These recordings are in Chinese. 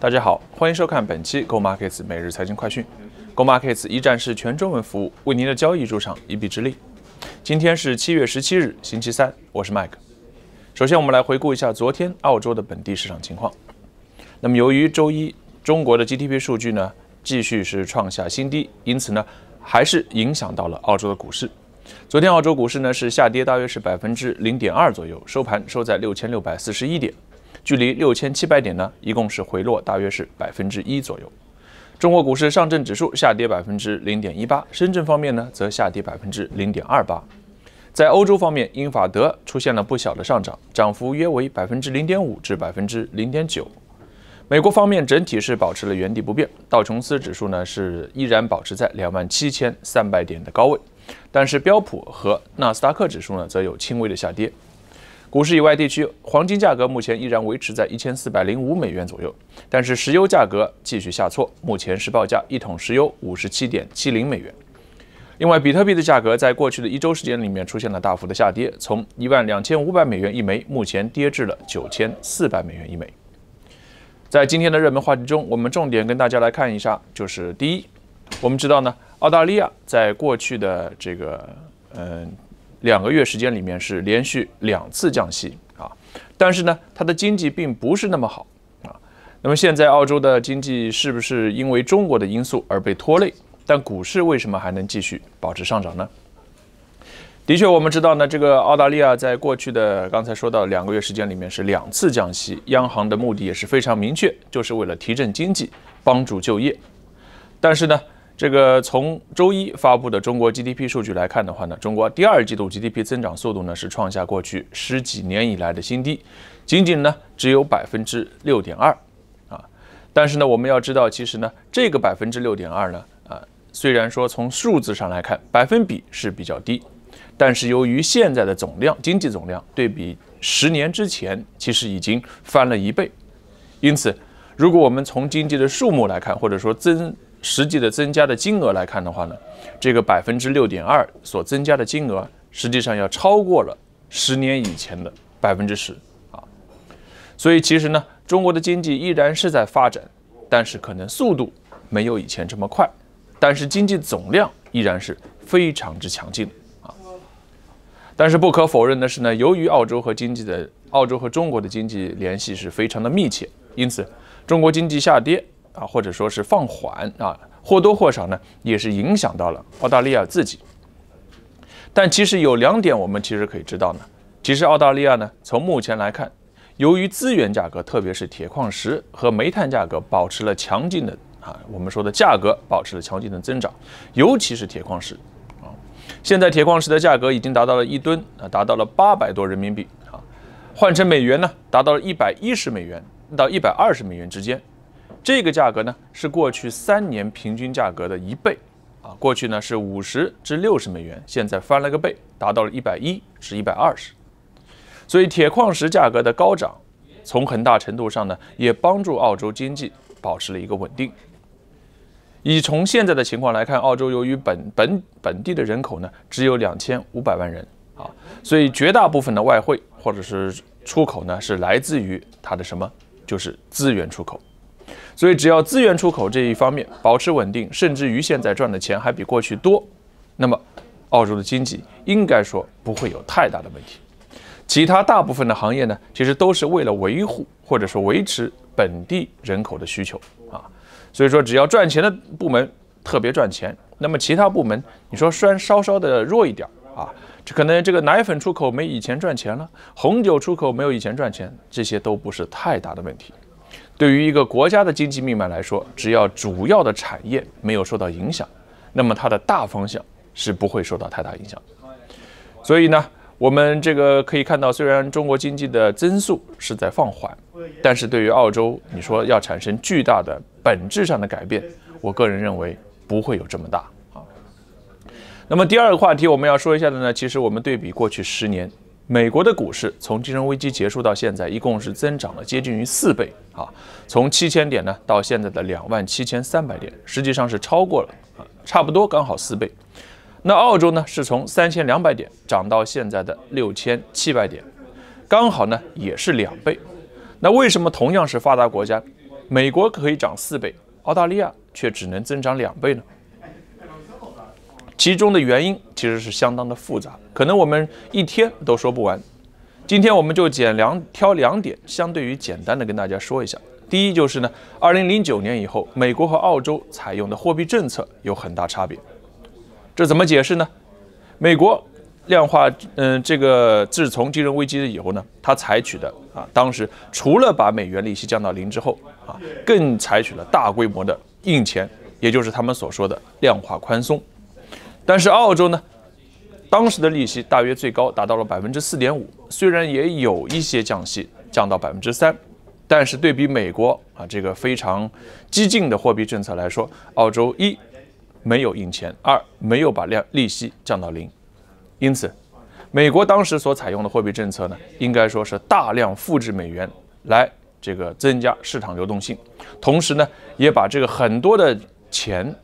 大家好，欢迎收看本期 Go Markets 每日财经快讯。Go Markets 一站式全中文服务，为您的交易助上一臂之力。今天是七月十七日，星期三，我是 Mike。首先，我们来回顾一下昨天澳洲的本地市场情况。那么，由于周一中国的 GDP 数据呢继续是创下新低，因此呢还是影响到了澳洲的股市。昨天澳洲股市呢是下跌，大约是百分之零点二左右，收盘收在六千六百四十一点。距离六千七百点呢，一共是回落大约是百分之一左右。中国股市上证指数下跌百分之零点一八，深圳方面呢则下跌百分之零点二八。在欧洲方面，英法德出现了不小的上涨，涨幅约为百分之零点五至百分之零点九。美国方面整体是保持了原地不变，道琼斯指数呢是依然保持在两万七千三百点的高位，但是标普和纳斯达克指数呢则有轻微的下跌。股市以外地区，黄金价格目前依然维持在一千四百零五美元左右，但是石油价格继续下挫，目前是报价一桶石油五十七点七零美元。另外，比特币的价格在过去的一周时间里面出现了大幅的下跌，从一万两千五百美元一枚，目前跌至了九千四百美元一枚。在今天的热门话题中，我们重点跟大家来看一下，就是第一，我们知道呢，澳大利亚在过去的这个嗯。两个月时间里面是连续两次降息啊，但是呢，它的经济并不是那么好啊。那么现在澳洲的经济是不是因为中国的因素而被拖累？但股市为什么还能继续保持上涨呢？的确，我们知道呢，这个澳大利亚在过去的刚才说到两个月时间里面是两次降息，央行的目的也是非常明确，就是为了提振经济，帮助就业。但是呢？这个从周一发布的中国 GDP 数据来看的话呢，中国第二季度 GDP 增长速度呢是创下过去十几年以来的新低，仅仅呢只有百分之六点二啊。但是呢，我们要知道，其实呢这个百分之六点二呢啊，虽然说从数字上来看百分比是比较低，但是由于现在的总量经济总量对比十年之前其实已经翻了一倍，因此如果我们从经济的数目来看，或者说增实际的增加的金额来看的话呢，这个百分之六点二所增加的金额，实际上要超过了十年以前的百分之十啊。所以其实呢，中国的经济依然是在发展，但是可能速度没有以前这么快，但是经济总量依然是非常之强劲的啊。但是不可否认的是呢，由于澳洲和经济的澳洲和中国的经济联系是非常的密切，因此中国经济下跌。啊，或者说是放缓啊，或多或少呢，也是影响到了澳大利亚自己。但其实有两点，我们其实可以知道呢。其实澳大利亚呢，从目前来看，由于资源价格，特别是铁矿石和煤炭价格保持了强劲的啊，我们说的价格保持了强劲的增长，尤其是铁矿石啊，现在铁矿石的价格已经达到了一吨啊，达到了八百多人民币啊，换成美元呢，达到了一百一十美元到一百二十美元之间。这个价格呢是过去三年平均价格的一倍，啊，过去呢是五十至六十美元，现在翻了个倍，达到了一百一至一百二十。所以铁矿石价格的高涨，从很大程度上呢也帮助澳洲经济保持了一个稳定。以从现在的情况来看，澳洲由于本本本地的人口呢只有两千五百万人啊，所以绝大部分的外汇或者是出口呢是来自于它的什么，就是资源出口。所以，只要资源出口这一方面保持稳定，甚至于现在赚的钱还比过去多，那么澳洲的经济应该说不会有太大的问题。其他大部分的行业呢，其实都是为了维护或者说维持本地人口的需求啊。所以说，只要赚钱的部门特别赚钱，那么其他部门你说虽然稍稍的弱一点啊，这可能这个奶粉出口没以前赚钱了，红酒出口没有以前赚钱，这些都不是太大的问题。对于一个国家的经济命脉来说，只要主要的产业没有受到影响，那么它的大方向是不会受到太大影响。所以呢，我们这个可以看到，虽然中国经济的增速是在放缓，但是对于澳洲，你说要产生巨大的本质上的改变，我个人认为不会有这么大好。那么第二个话题我们要说一下的呢，其实我们对比过去十年。美国的股市从金融危机结束到现在，一共是增长了接近于四倍啊，从七千点呢到现在的两万七千三百点，实际上是超过了啊，差不多刚好四倍。那澳洲呢是从三千两百点涨到现在的六千七百点，刚好呢也是两倍。那为什么同样是发达国家，美国可以涨四倍，澳大利亚却只能增长两倍呢？其中的原因其实是相当的复杂，可能我们一天都说不完。今天我们就简两挑两点，相对于简单的跟大家说一下。第一就是呢，二零零九年以后，美国和澳洲采用的货币政策有很大差别。这怎么解释呢？美国量化，嗯，这个自从金融危机以后呢，它采取的啊，当时除了把美元利息降到零之后啊，更采取了大规模的印钱，也就是他们所说的量化宽松。但是澳洲呢，当时的利息大约最高达到了百分之四点五，虽然也有一些降息，降到百分之三，但是对比美国啊这个非常激进的货币政策来说，澳洲一没有印钱，二没有把量利息降到零，因此，美国当时所采用的货币政策呢，应该说是大量复制美元来这个增加市场流动性，同时呢，也把这个很多的钱。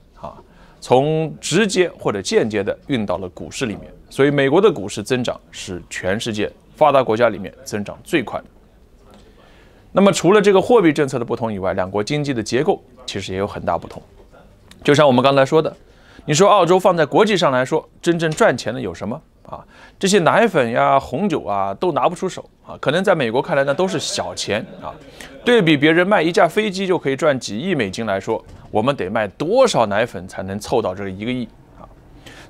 从直接或者间接的运到了股市里面，所以美国的股市增长是全世界发达国家里面增长最快的。那么除了这个货币政策的不同以外，两国经济的结构其实也有很大不同。就像我们刚才说的，你说澳洲放在国际上来说，真正赚钱的有什么啊？这些奶粉呀、红酒啊都拿不出手啊，可能在美国看来呢都是小钱啊。对比别人卖一架飞机就可以赚几亿美金来说。我们得卖多少奶粉才能凑到这一个亿啊？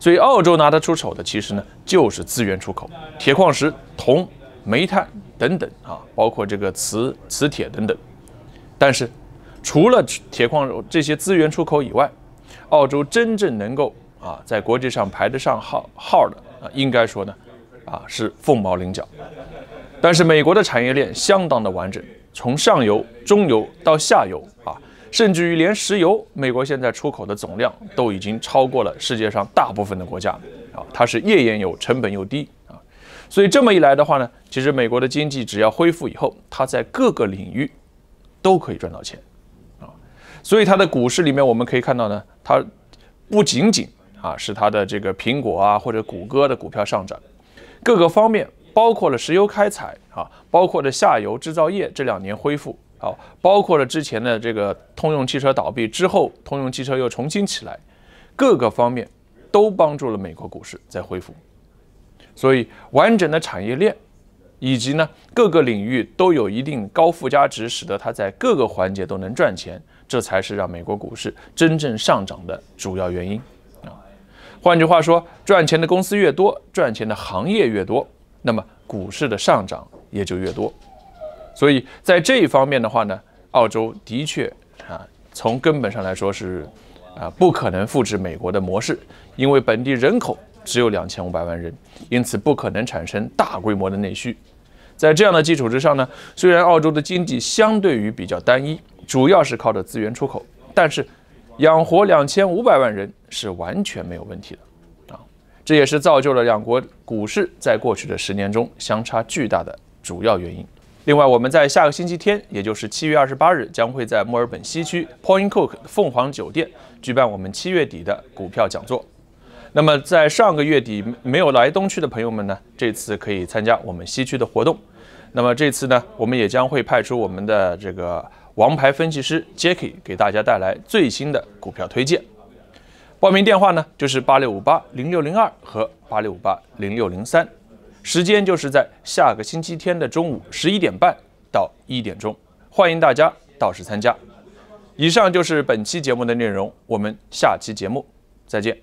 所以澳洲拿得出手的，其实呢就是资源出口，铁矿石、铜、煤炭等等啊，包括这个磁磁铁等等。但是除了铁矿这些资源出口以外，澳洲真正能够啊在国际上排得上号号的啊，应该说呢啊是凤毛麟角。但是美国的产业链相当的完整，从上游、中游到下游啊。甚至于连石油，美国现在出口的总量都已经超过了世界上大部分的国家啊，它是页岩油，成本又低啊，所以这么一来的话呢，其实美国的经济只要恢复以后，它在各个领域都可以赚到钱啊，所以它的股市里面我们可以看到呢，它不仅仅啊是它的这个苹果啊或者谷歌的股票上涨，各个方面包括了石油开采啊，包括了下游制造业这两年恢复。啊，包括了之前的这个通用汽车倒闭之后，通用汽车又重新起来，各个方面都帮助了美国股市在恢复。所以，完整的产业链以及呢各个领域都有一定高附加值，使得它在各个环节都能赚钱，这才是让美国股市真正上涨的主要原因啊。换句话说，赚钱的公司越多，赚钱的行业越多，那么股市的上涨也就越多。所以在这一方面的话呢，澳洲的确啊，从根本上来说是啊不可能复制美国的模式，因为本地人口只有两千五百万人，因此不可能产生大规模的内需。在这样的基础之上呢，虽然澳洲的经济相对于比较单一，主要是靠着资源出口，但是养活两千五百万人是完全没有问题的！这也是造就了两国股市在过去的十年中相差巨大的主要原因。另外，我们在下个星期天，也就是七月二十八日，将会在墨尔本西区 Point Cook 凤凰酒店举办我们七月底的股票讲座。那么，在上个月底没有来东区的朋友们呢，这次可以参加我们西区的活动。那么这次呢，我们也将会派出我们的这个王牌分析师 Jackie 给大家带来最新的股票推荐。报名电话呢，就是八六五八零六零二和八六五八零六零三。时间就是在下个星期天的中午十一点半到一点钟，欢迎大家到时参加。以上就是本期节目的内容，我们下期节目再见。